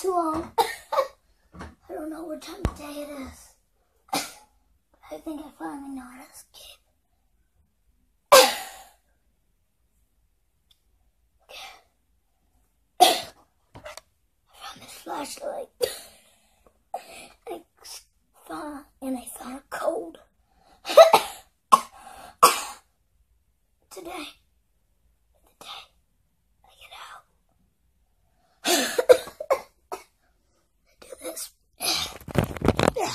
too long. I don't know what time of day it is. I think I finally know how to escape. okay. I found this flashlight. I found, and I found a code. Today, the day I get out. do this. Okay.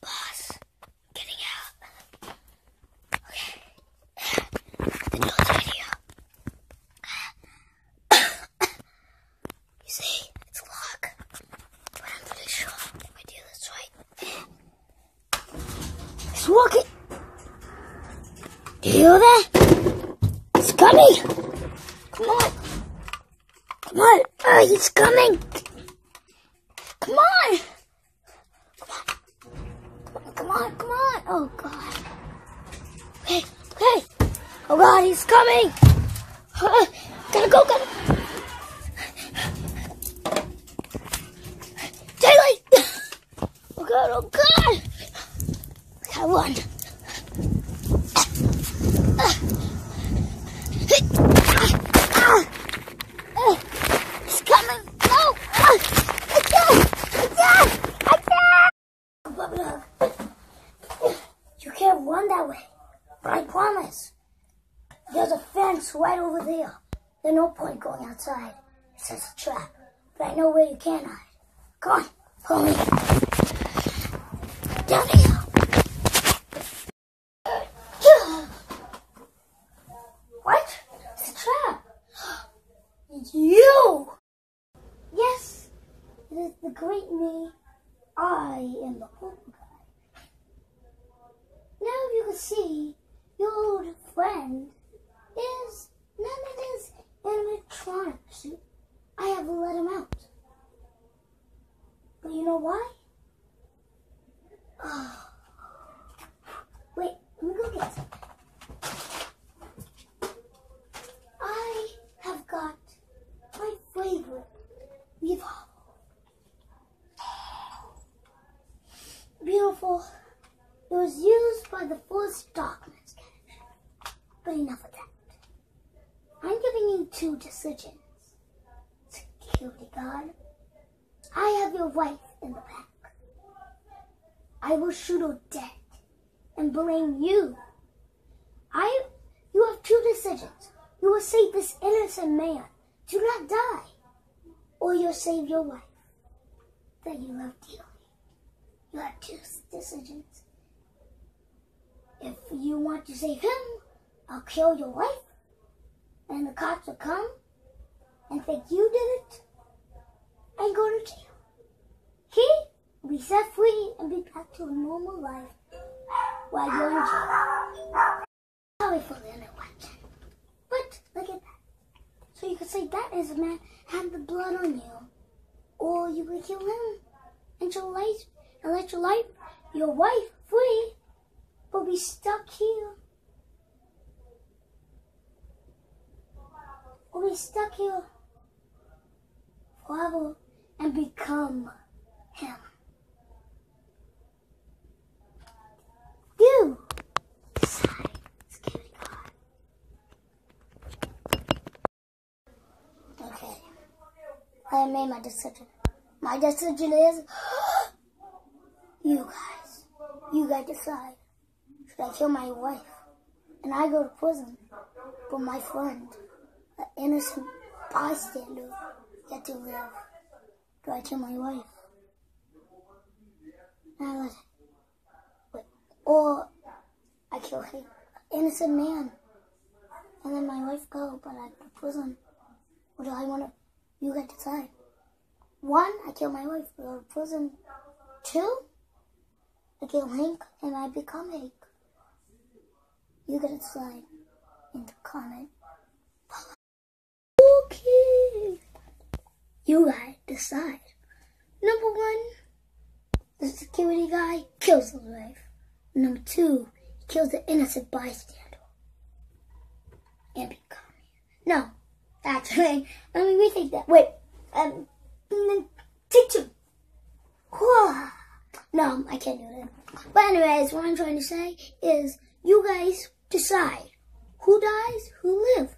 Boss, getting out. Okay. The door's right here. You see, it's locked. But I'm pretty sure if I do this right. Walking. Do you hear that? It's coming. Come on. Come on. Oh, he's coming. Come on. Come on. Come on. Come on. Oh, God. Okay. Okay. Oh, God. He's coming. Uh, gotta go. Gotta. Daylight. Oh, God. Oh, God. Won. It's coming. No. I can't. I can't. I can't. You can't run that way. But I promise. There's a fence right over there. There's no point going outside. It's just a trap. But I know where you can hide. Come on. Follow me. Down here. What? It's a trap. You! Yes, it is the great me. I am the old guy. Now you can see your old friend is none of his animatronic suit. I have let him out. But you know why? Oh. Wait, let me go get some. I have got my favorite revolver. Beautiful. It was used by the Force Darkness Catch. But enough of that. I'm giving you two decisions. Security guard, I have your wife in the back. I will shoot her dead and blame you. I, you have two decisions. You will save this innocent man to not die, or you'll save your wife that you love dearly. You have two decisions. If you want to save him, I'll kill your wife, and the cops will come and think you did it and go to jail. He will be set free and be back to a normal life while you're in jail. Sorry for the interruption. But look at that. So you could say that is a man had the blood on you. Or you could kill him and your life and let your life, your wife free, but be stuck here. Or be stuck here forever and become him. You decide. Okay. I made my decision. My decision is you guys. You guys decide. Should I kill my wife? And I go to prison. But my friend, an innocent bystander, get to live. Do I kill my wife? And let wait. Or I kill him. Innocent man. And then my wife go, but I go to prison. What do I want to? You get to decide. One, I kill my wife, go to prison. Two, I kill Hank and I become Hank. You get to decide in the comment. Okay. You guys decide. Number one, the security guy kills the wife. Number two, he kills the innocent bystander. And become No, that's anyway, let me retake that. Wait, um, take two. No, I can't do that. But anyways, what I'm trying to say is you guys decide who dies, who live.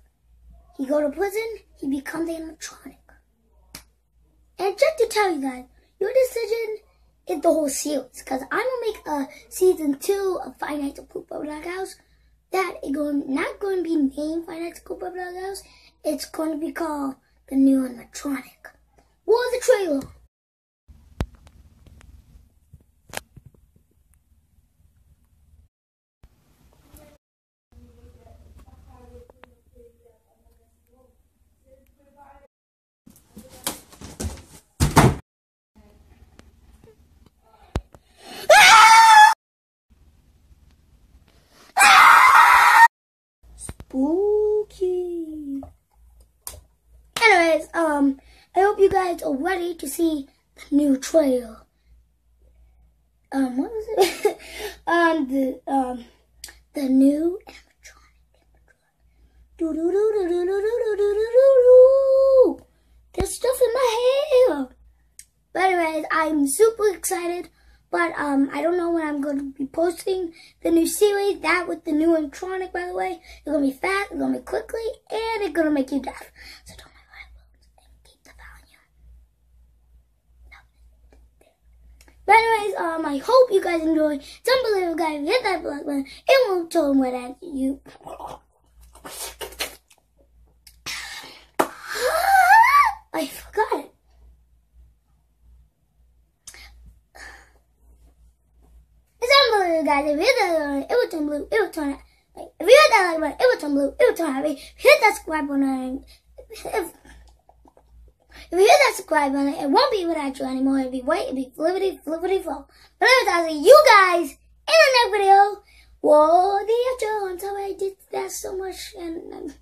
He go to prison, he becomes animatronic. And just to tell you guys, your decision is the whole series. Because I'm going to make a season two of Five Nights at Coolpuppydog House. That is going, not going to be named Five Nights at Coolpuppydog House. It's going to be called The New Animatronic. What was the trailer? spooky. Anyways, um, I hope you guys are ready to see the new trailer. Um, what was it? um, the, um, the new animatronic. There's stuff in my hair. But anyways, I'm super excited but um, I don't know when I'm going to be posting the new series. That with the new animatronic, by the way. It's going to be fast, it's going to be quickly, and it's going to make you deaf. So don't make my and keep the volume. But anyways, um, I hope you guys. Don't believe it, guys. Hit that like button. It won't tell them what you. I forgot it. Guys. If you hit that like button, it will turn blue. It will turn like if you hit that like button, it will turn blue. It will turn happy. Hit that subscribe button, if, if you hit that subscribe button, it won't be without you anymore. It'll be white. It'll be flippity, flippity, flow. But anyways, I'll see you guys in the next video. Whoa, the after. I'm sorry I did that so much and. Um,